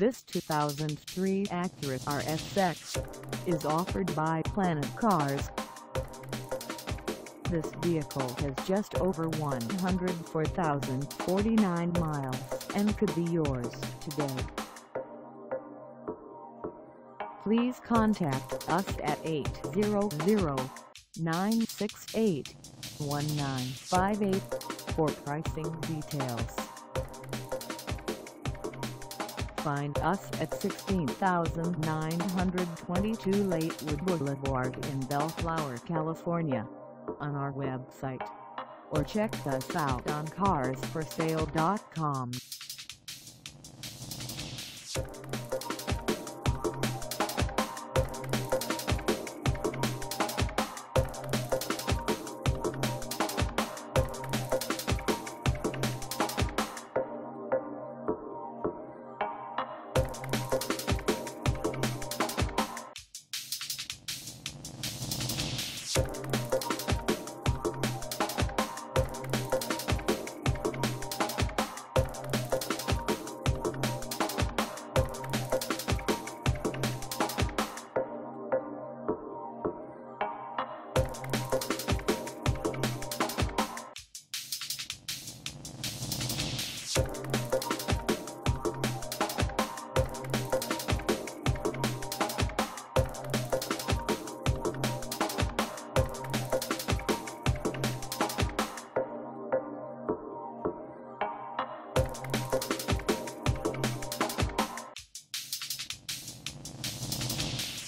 This 2003 Acura RSX is offered by Planet Cars. This vehicle has just over 104,049 miles and could be yours today. Please contact us at 800-968-1958 for pricing details. Find us at 16922 Lakewood Boulevard in Bellflower, California on our website or check us out on carsforsale.com.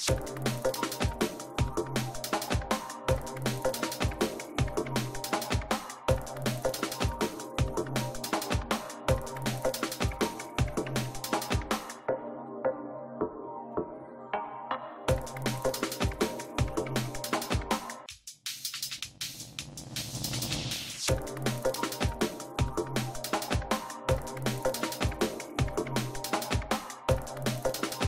Thank